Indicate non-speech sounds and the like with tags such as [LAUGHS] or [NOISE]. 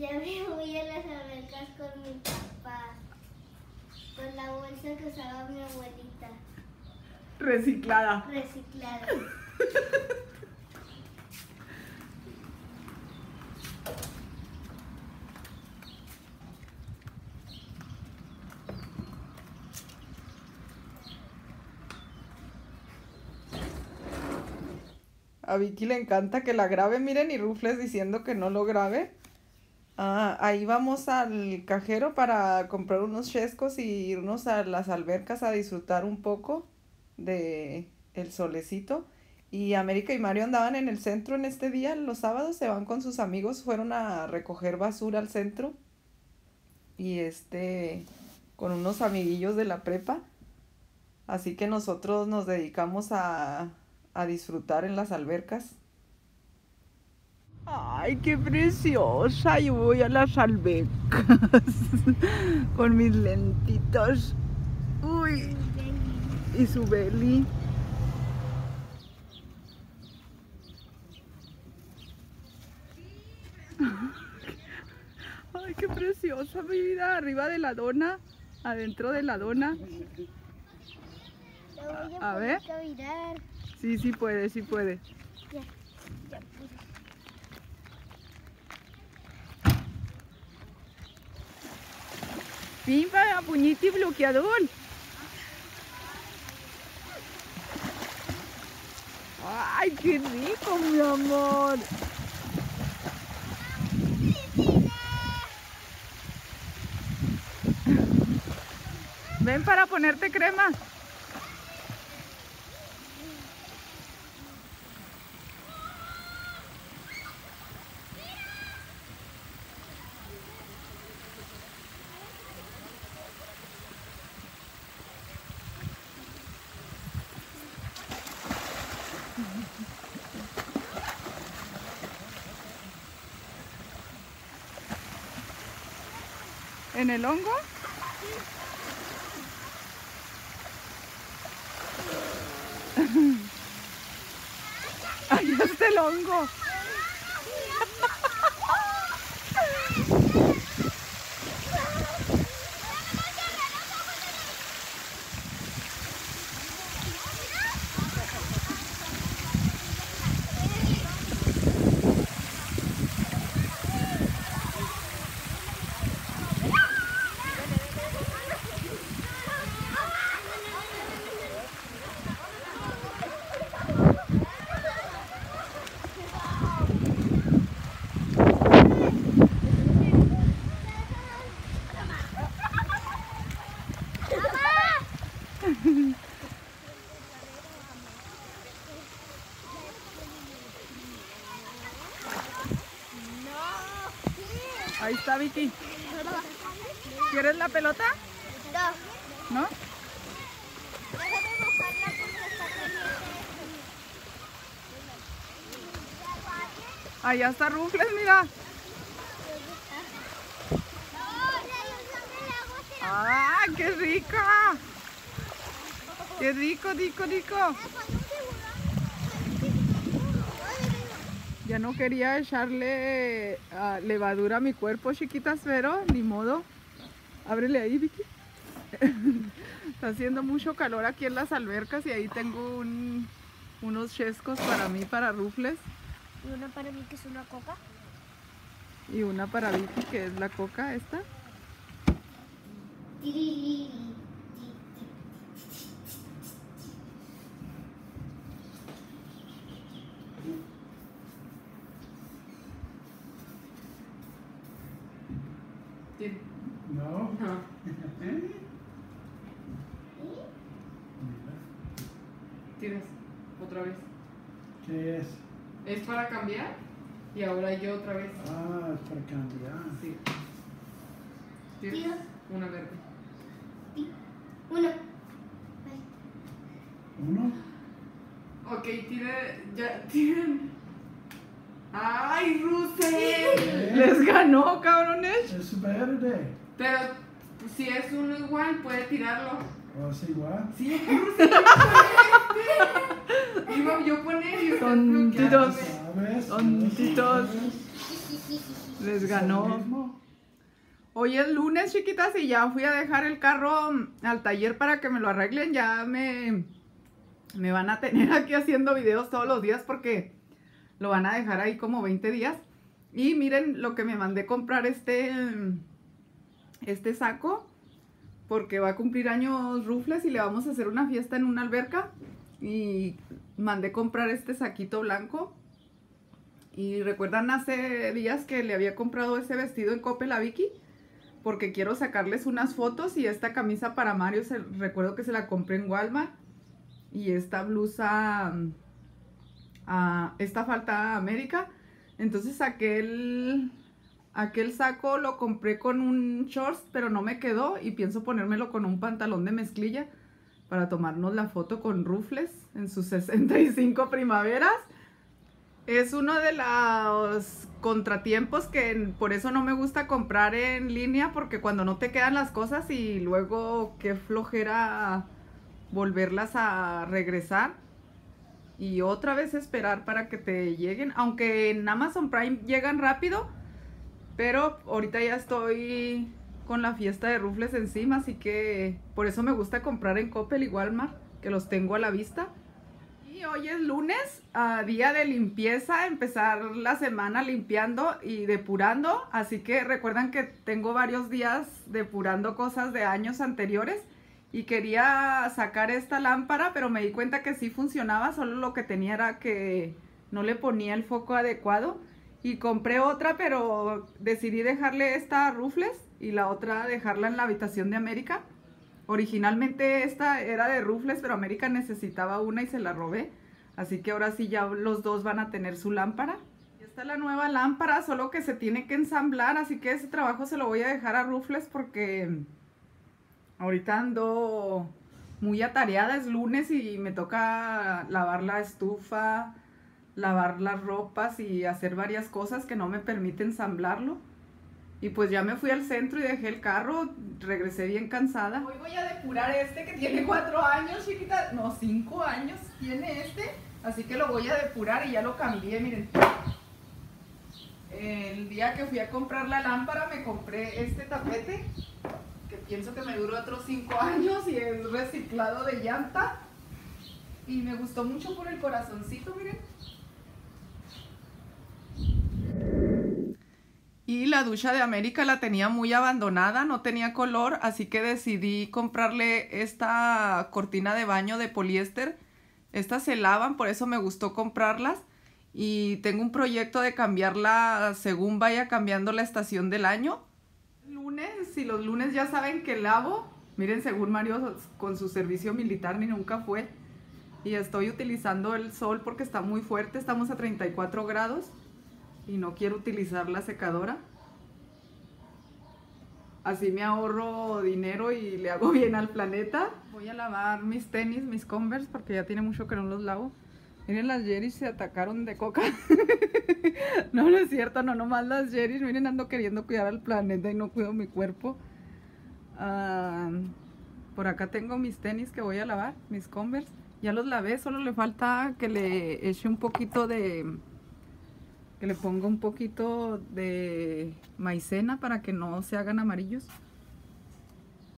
Ya me [LAUGHS] voy a las albercas con mi papá. Con la bolsa que usaba mi abuelita. Reciclada. Reciclada. [LAUGHS] A Vicky le encanta que la grabe, miren, y Rufles diciendo que no lo grabe. Ah, ahí vamos al cajero para comprar unos chescos y irnos a las albercas a disfrutar un poco de el solecito. Y América y Mario andaban en el centro en este día, los sábados se van con sus amigos, fueron a recoger basura al centro. Y este, con unos amiguillos de la prepa. Así que nosotros nos dedicamos a, a disfrutar en las albercas. Ay, qué preciosa. Yo voy a las albercas [LAUGHS] con mis lentitos. Uy, y su belly. [LAUGHS] Ay, qué preciosa mi vida. Arriba de la dona, adentro de la dona. A ver. Sí, sí puede, sí puede. Ya, ya puse. Pimpa, puñito y bloqueador. Ay, qué rico, mi amor. Ven para ponerte crema. ¿En el hongo? [LAUGHS] Ahí está el hongo. Está Vicky. ¿Quieres la pelota? No. ¿No? Allá está Rufles, mira. ¡Ah, qué rica! ¡Qué rico, rico, rico! Ya no quería echarle ah, levadura a mi cuerpo, chiquitas, pero ni modo. Ábrele ahí, Vicky. [LAUGHS] Está haciendo mucho calor aquí en las albercas y ahí tengo un- unos chescos para mí, para Rufles, Y una para mí que es una coca. y una para Vicky, que es la coca esta. No. Tienes otra vez. ¿Qué es? Es para cambiar y ahora yo otra vez. Ah, es para cambiar. Sí. Tienes una verde. Uno. ¿Uno? Ok, tiene. Ya [LAUGHS] tienen. ¡Ay, Rusel! Les ganó, cabrones. Es verde. Pero pues, si es uno igual, puede tirarlo. ¿O es igual? Sí, Rusel. [LAUGHS] Iba yo a poner y usted Tontitos. Tontitos. Les ganó. Hoy es lunes, chiquitas, y ya fui a dejar el carro mm, al taller para que me lo arreglen. Ya me, me van a tener [LAUGHS] aquí haciendo videos todos los días porque lo van a dejar ahí como 20 días. Y miren lo que me mandé comprar este, mm, este saco porque va a cumplir años Rufles y le vamos a hacer una fiesta en una alberca. Y mandé comprar este saquito blanco. Y recuerdan hace días que le había comprado ese vestido en Coppel a Vicky porque quiero sacarles unas fotos y esta camisa para Mario, se- recuerdo que se la compré en Walmart y esta blusa, mm, ah, esta falta América, entonces aquel, aquel saco lo compré con un shorts pero no me quedó y pienso ponérmelo con un pantalón de mezclilla para tomarnos la foto con Rufles en sus [LAUGHS] 65 primaveras. Es uno de los contratiempos que por eso no me gusta comprar en línea porque cuando no te quedan las cosas y luego qué flojera volverlas a regresar y otra vez esperar para que te lleguen, aunque en Amazon Prime llegan rápido, pero ahorita ya estoy con la fiesta de rufles encima, así que por eso me gusta comprar en Coppel y Walmart, que los tengo a la vista. Y hoy es lunes, día de limpieza, empezar la semana limpiando y depurando. Así que recuerdan que tengo varios días depurando cosas de años anteriores y quería sacar esta lámpara, pero me di cuenta que sí funcionaba, solo lo que tenía era que no le ponía el foco adecuado. Y compré otra, pero decidí dejarle esta a Rufles y la otra dejarla en la habitación de América. Originalmente esta era de Rufles, pero América necesitaba una y se la robé. Así que ahora sí ya los dos van a tener su lámpara. Esta es la nueva lámpara, solo que se tiene que ensamblar, así que ese trabajo se lo voy a dejar a Rufles porque ahorita ando muy atareada, es lunes y me toca lavar la estufa, lavar las ropas y hacer varias cosas que no me permiten ensamblarlo. Y pues ya me fui al centro y dejé el carro, regresé bien cansada. Hoy voy a depurar este que tiene cuatro años, chiquita. No, cinco años tiene este. Así que lo voy a depurar y ya lo cambié, miren. El día que fui a comprar la lámpara me compré este tapete, que pienso que me duró otros cinco años y es reciclado de llanta. Y me gustó mucho por el corazoncito, miren. Y la ducha de América la tenía muy abandonada, no tenía color, así que decidí comprarle esta cortina de baño de poliéster. Estas se lavan, por eso me gustó comprarlas. Y tengo un proyecto de cambiarla según vaya cambiando la estación del año. Lunes, si los lunes ya saben que lavo, miren, según Mario con su servicio militar ni nunca fue. Y estoy utilizando el sol porque está muy fuerte, estamos a 34 grados y no quiero utilizar la secadora. Así me ahorro dinero y le hago [LAUGHS] bien al planeta. Voy a lavar mis tenis, mis Converse, porque ya tiene mucho que no los lavo. Miren, las Jerry's se atacaron de coca. [LAUGHS] no, no es cierto, no nomás las Jerry's. Miren, ando queriendo cuidar al planeta y no cuido mi cuerpo. Ah, por acá tengo mis tenis que voy a lavar, mis Converse. Ya los lavé, solo le falta que le eche un poquito de, que le ponga un poquito de maicena para que no se hagan amarillos.